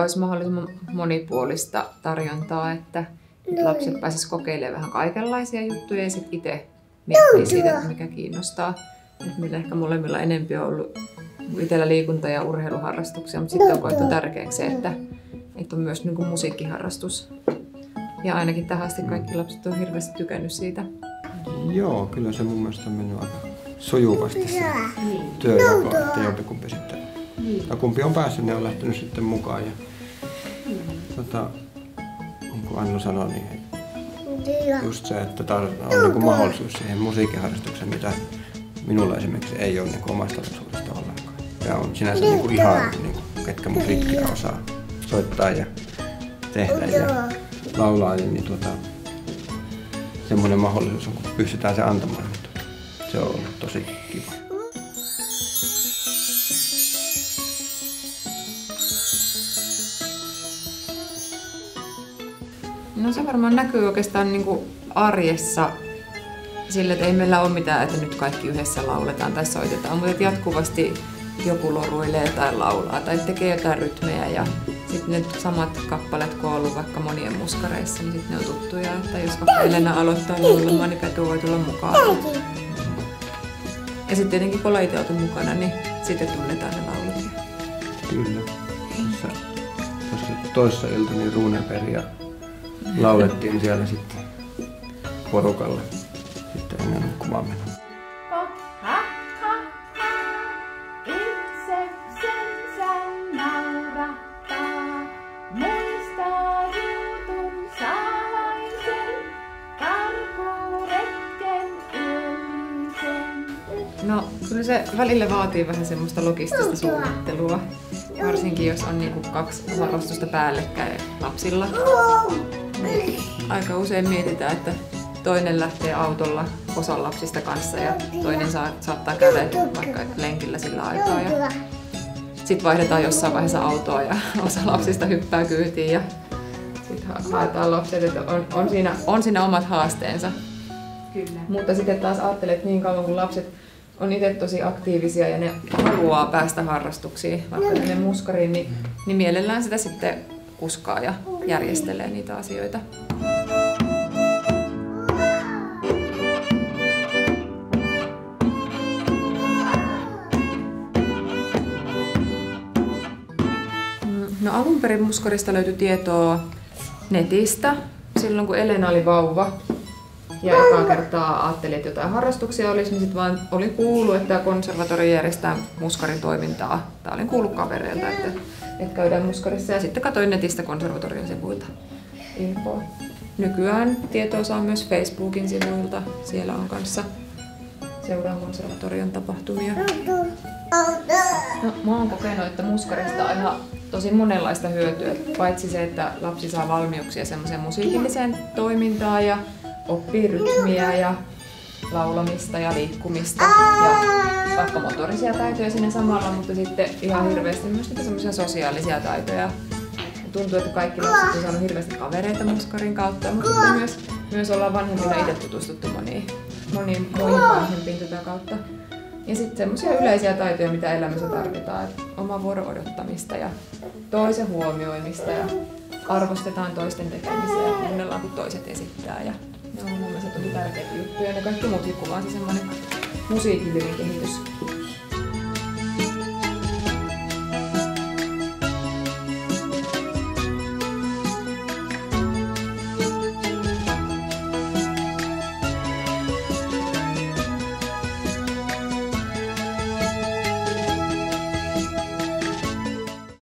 olisi mahdollisimman monipuolista tarjontaa, että lapset pääsisivät kokeilemaan vähän kaikenlaisia juttuja ja sitten itse miettii siitä, että mikä kiinnostaa. Et meillä ehkä molemmilla enempi on ollut itsellä liikunta- ja urheiluharrastuksia, mutta sitten on koettu tärkeäksi se, että, että on myös niin kuin musiikkiharrastus. Ja ainakin tähän asti kaikki lapset on hirveästi tykännyt siitä. Joo, kyllä se mun mielestä on mennyt aika sujuvasti se työjako, että jompikumpi sitten, tai kumpi on päässyt, ne on lähtenyt sitten mukaan. Ja, tota, niin kuin Annu sanoi, niin just se, että on niin kuin mahdollisuus siihen musiikkiharrastukseen, mitä minulla esimerkiksi ei ole niin omasta lapsuudesta ollenkaan. Ja on sinänsä niin kuin ihan, niin kuin, ketkä musiikkia osaa soittaa ja tehdä ja laulaa, niin tuota, semmoinen mahdollisuus on, kun pystytään se antamaan. Niin se on ollut tosi kiva. No se varmaan näkyy oikeastaan niin kuin arjessa sille, että ei meillä ole mitään, että nyt kaikki yhdessä lauletaan tai soitetaan, mutta jatkuvasti joku loruilee tai laulaa tai tekee jotain rytmejä ja sitten ne samat kappaleet, kun on ollut vaikka monien muskareissa, niin sitten ne on tuttuja, että jos vaikka Elena aloittaa laulamaan, niin Petu voi tulla mukaan. Ja sitten tietenkin kun ollaan itse oltu mukana, niin sitten tunnetaan ne laulut. Kyllä. Tässä, tässä toissa ilta niin laulettiin siellä sitten porukalle sitten ennen nukkumaan menoa. No, kyllä se välillä vaatii vähän semmoista logistista suunnittelua. Varsinkin jos on niinku kaksi harrastusta päällekkäin lapsilla. Aika usein mietitään, että toinen lähtee autolla osan lapsista kanssa ja toinen saa, saattaa käydä vaikka lenkillä sillä aikaa. Ja sitten vaihdetaan jossain vaiheessa autoa ja osa lapsista hyppää kyytiin ja sitten haetaan lapset, että on, on, siinä, on siinä omat haasteensa. Kyllä. Mutta sitten taas ajattelet, että niin kauan kun lapset on itse tosi aktiivisia ja ne haluaa päästä harrastuksiin, vaikka ne muskariin, niin, niin mielellään sitä sitten kuskaa ja järjestelee niitä asioita. No alun perin muskarista löytyi tietoa netistä silloin kun Elena oli vauva. Ja ekaa kertaa ajattelin, että jotain harrastuksia olisi, niin sitten vaan olin kuullut, että konservatori järjestää muskarin toimintaa. Tai olin kuullut kavereilta, että, että käydään muskarissa. Ja sitten katsoin netistä konservatorion sivuilta infoa. Nykyään tietoa saa myös Facebookin sivuilta. Siellä on kanssa seuraa konservatorion tapahtumia. No, mä oon kokenut, että muskarista on ihan tosi monenlaista hyötyä. Paitsi se, että lapsi saa valmiuksia semmoiseen musiikilliseen toimintaan ja oppii rytmiä ja laulamista ja liikkumista ja vaikka motorisia taitoja sinne samalla, mutta sitten ihan hirveästi myös niitä semmoisia sosiaalisia taitoja. Tuntuu, että kaikki lapset on saanut hirveästi kavereita muskarin kautta, mutta sitten myös, myös ollaan vanhemmilla itse tutustuttu moniin, moniin muihin vanhempiin tätä kautta. Ja sitten semmoisia yleisiä taitoja, mitä elämässä tarvitaan. Oma vuoro odottamista ja toisen huomioimista ja arvostetaan toisten tekemisiä ja kuunnellaan, kun toiset esittää. Ja ne on mun mielestä tosi tärkeitä juttuja. Ja ne kaikki muutkin kuvaa se semmoinen musiikillinen kehitys